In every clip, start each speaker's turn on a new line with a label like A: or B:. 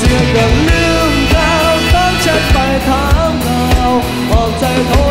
A: 这个领导当 đường 在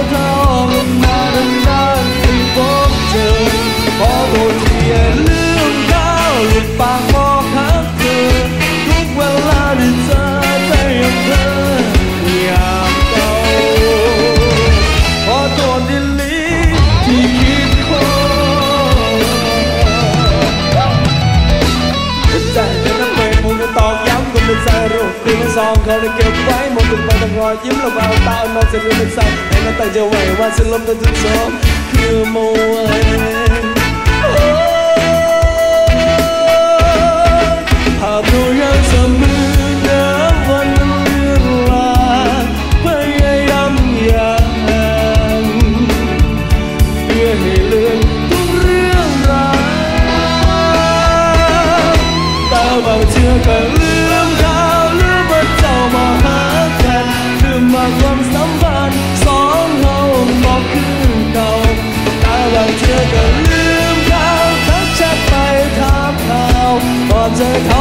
A: song. Không được kêu váy một đường vai thằng ngồi chiếm lòng vào tao nó sẽ đưa bên sao em đã tay trở về qua xin lông ta thương sớm kia mù em Hà Nội đang giờ mưa đã vẫn liên lạc với ai đắm nhà hàng ra Tao vào chưa cần 的